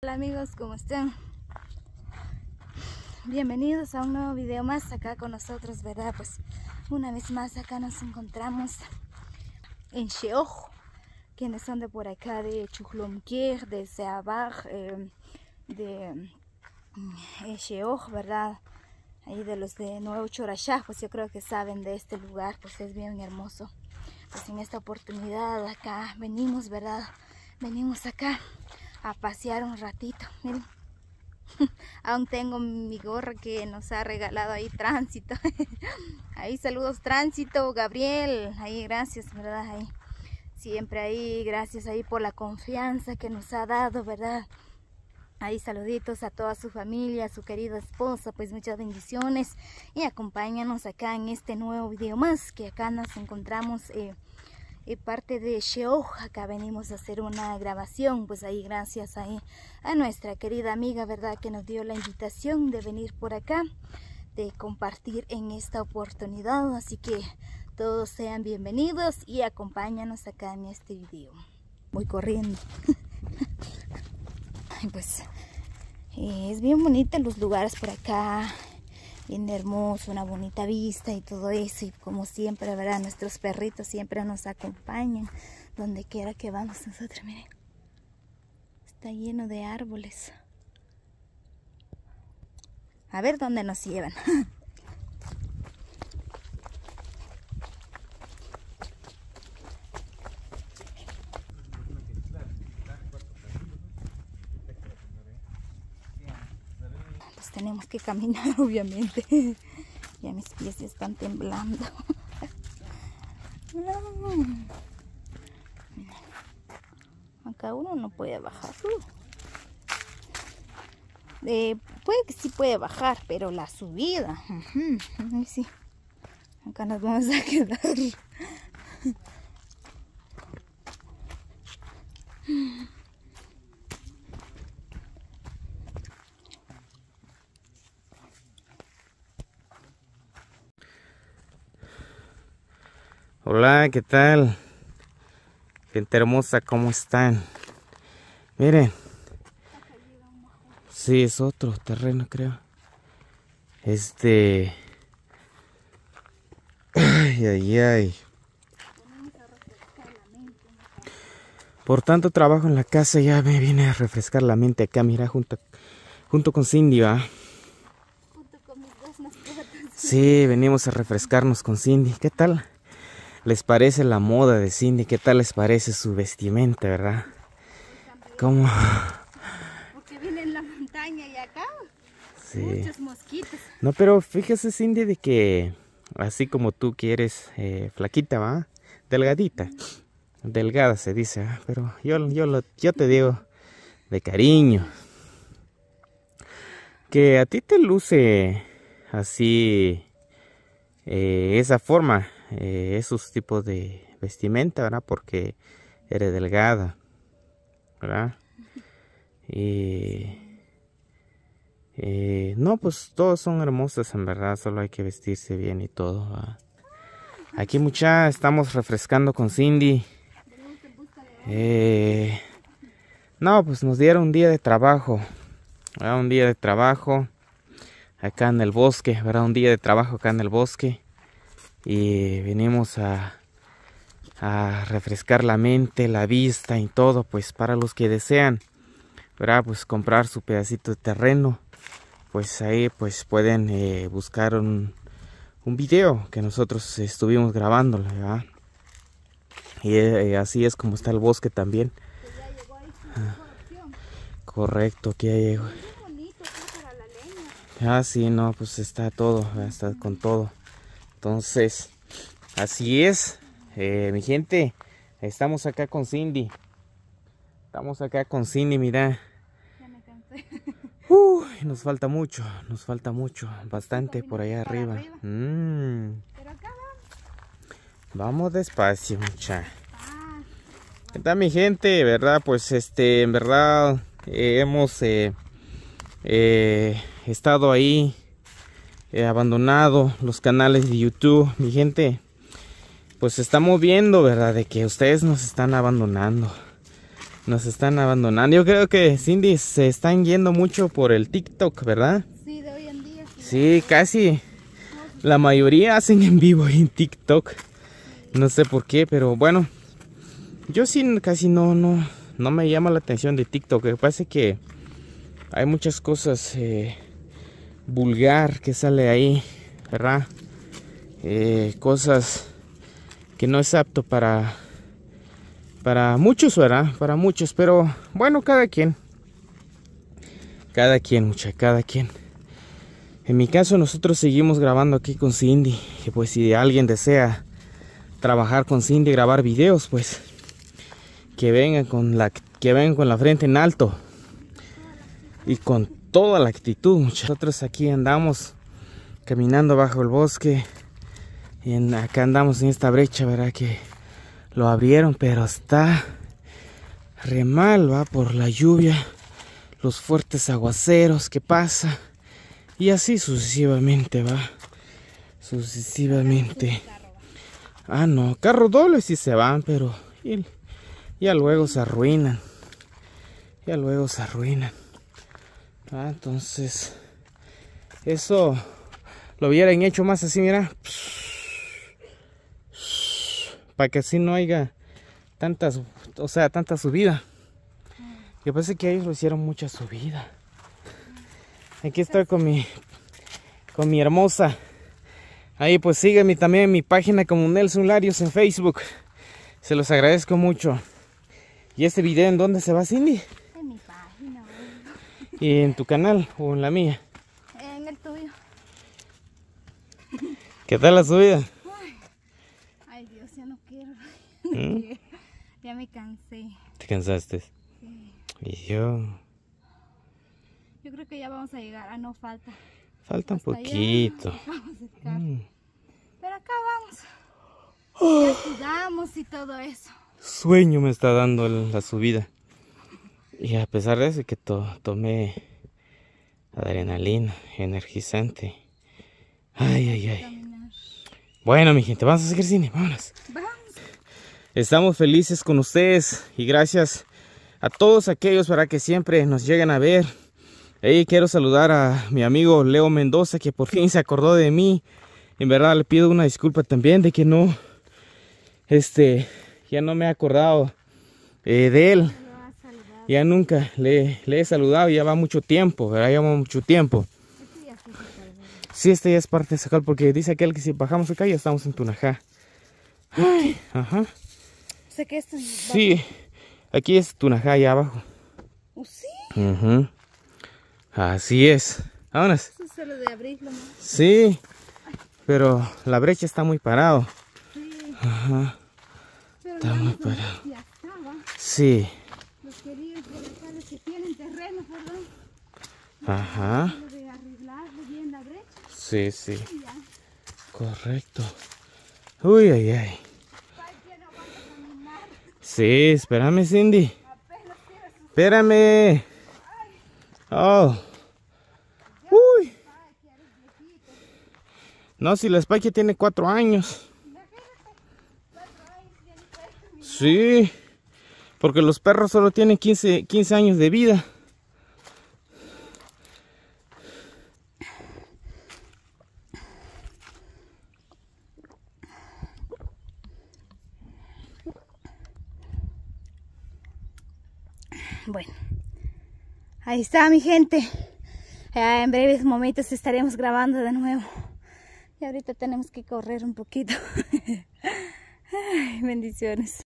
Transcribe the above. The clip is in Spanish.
Hola amigos, ¿cómo están? Bienvenidos a un nuevo video más acá con nosotros, ¿verdad? Pues una vez más acá nos encontramos en Sheoj, quienes son de por acá, de Chujlomkir, de Seabaj, eh, de eh, Sheoj, ¿verdad? Ahí de los de Nuevo Chorashá, pues yo creo que saben de este lugar, pues es bien hermoso. Pues en esta oportunidad acá venimos, ¿verdad? Venimos acá a pasear un ratito. Miren, aún tengo mi gorra que nos ha regalado ahí tránsito. ahí saludos tránsito, Gabriel. Ahí gracias, ¿verdad? Ahí siempre ahí, gracias ahí por la confianza que nos ha dado, ¿verdad? Ahí saluditos a toda su familia, a su querida esposa, pues muchas bendiciones y acompáñanos acá en este nuevo video más que acá nos encontramos eh, parte de Sheoj, acá venimos a hacer una grabación, pues ahí gracias ahí a nuestra querida amiga, ¿verdad? Que nos dio la invitación de venir por acá, de compartir en esta oportunidad, así que todos sean bienvenidos y acompáñanos acá en este video. Voy corriendo. pues eh, es bien bonita los lugares por acá, bien hermoso, una bonita vista y todo eso. Y como siempre, ¿verdad? Nuestros perritos siempre nos acompañan donde quiera que vamos nosotros. Miren, está lleno de árboles. A ver dónde nos llevan. tenemos que caminar, obviamente. Ya mis pies están temblando. Acá uno no puede bajar. Eh, puede que sí puede bajar, pero la subida. Acá nos vamos a quedar. Hola, ¿qué tal? Gente hermosa, ¿cómo están? Miren. Sí, es otro terreno, creo. Este... Ay, ay, ay. Por tanto trabajo en la casa ya me vine a refrescar la mente acá, mira, junto, junto con Cindy, ¿va? Junto con mis dos mascotas. Sí, venimos a refrescarnos con Cindy. ¿Qué tal? Les parece la moda de Cindy? ¿Qué tal les parece su vestimenta, verdad? ¿Cómo? Porque viene en la montaña y acá Sí. muchos mosquitos. No, pero fíjese Cindy de que así como tú quieres eh, flaquita, ¿va? Delgadita. Delgada se dice, pero yo, yo, lo- yo te digo de cariño. Que a ti te luce así eh, esa forma, eh, esos tipos de vestimenta, ¿verdad? Porque eres delgada, ¿verdad? Y eh, no, pues todos son hermosos en verdad, solo hay que vestirse bien y todo. Aquí mucha estamos refrescando con Cindy. Eh, no, pues nos dieron un día de trabajo, ¿verdad? un día de trabajo acá en el bosque, ¿verdad? Un día de trabajo acá en el bosque y venimos a, a refrescar la mente, la vista y todo, pues para los que desean, ¿verdad? Pues comprar su pedacito de terreno, pues ahí pues pueden eh, buscar un, un video que nosotros estuvimos grabando, ¿verdad? Y eh, así es como está el bosque también. Ah, correcto, que ya llegó. Ah, sí, no, pues está todo, está con todo. Entonces, así es, eh, mi gente, estamos acá con Cindy. Estamos acá con Cindy, mira. Ya me cansé. Uy, nos falta mucho, nos falta mucho, bastante por allá arriba. arriba. Mm, Pero acá vamos despacio, mucha. va. ¿Qué tal mi gente? ¿Verdad? Pues este, en verdad eh, hemos eh, estado ahí eh, abandonado los canales de YouTube, mi gente. Pues estamos viendo, ¿verdad? De que ustedes nos están abandonando. Nos están abandonando. Yo creo que Cindy se están yendo mucho por el TikTok, ¿verdad? Sí, de hoy en día. Sí, casi la mayoría hacen en vivo en TikTok. No sé por qué, pero bueno. Yo sí casi no, no, no me llama la atención de TikTok. Lo que pasa es que hay muchas cosas eh, vulgar que sale ahí, ¿verdad? Eh, cosas que no es apto para para muchos, ¿verdad? Para muchos, pero bueno, cada quien. Cada quien, mucha, cada quien. En mi caso, nosotros seguimos grabando aquí con Cindy. Que pues si alguien desea trabajar con Cindy, grabar videos, pues que vengan con la que vengan con la frente en alto y con toda la actitud. Nosotros aquí andamos caminando bajo el bosque en, acá andamos en esta brecha, ¿verdad? Que lo abrieron, pero está re mal, va por la lluvia, los fuertes aguaceros que pasa y así sucesivamente va, sucesivamente. Ah, no, carro doble sí se van, pero ya luego se arruinan, ya luego se arruinan. Ah, entonces eso lo hubieran hecho más así, mira para que así no haya tantas, o sea, tanta subida. Yo pensé que ellos lo hicieron mucha subida. Aquí estoy con mi, con mi hermosa. Ahí pues sígueme también en mi página como Nelson Larios en Facebook. Se los agradezco mucho. ¿Y este video en dónde se va, Cindy? ¿Y en tu canal o en la mía? En el tuyo. ¿Qué tal la subida? ¿Mm? ya me cansé. ¿Te cansaste? Sí. Y yo. Yo creo que ya vamos a llegar. Ah, no falta. Falta un poquito. Mm. Pero acá vamos. Oh. sudamos y todo eso. Sueño me está dando la subida. Y a pesar de eso que tomé adrenalina, energizante. Ay, ay, ay. Bueno, mi gente, vamos a seguir cine, vámonos. Estamos felices con ustedes y gracias a todos aquellos para que siempre nos lleguen a ver. Y quiero saludar a mi amigo Leo Mendoza que por fin se acordó de mí. En verdad le pido una disculpa también de que no, este, ya no me he acordado eh, de él. Ya nunca le, he saludado, ya va mucho tiempo, ¿verdad? Ya va mucho tiempo. Sí, este ya es parte de sacar porque dice aquel que si bajamos acá ya estamos en Tunajá. Ay, ajá que esto Sí, aquí es Tunajá allá abajo. ¿Oh, sí? Así es. Vámonos. Eso es solo de abrirlo más. Sí, pero la brecha está muy parado. Sí. Ajá. Pero está muy parado. Ya estaba. Sí. Los queridos forestales que tienen terreno, perdón. Ajá. Sí, sí. Correcto. Uy, ay, ay. Sí, espérame, Cindy. Espérame. Oh. Uy. No, si la Spike tiene cuatro años. Sí. Porque los perros solo tienen 15, 15 años de vida. Bueno, ahí está mi gente. en breves momentos estaremos grabando de nuevo. Y ahorita tenemos que correr un poquito. bendiciones.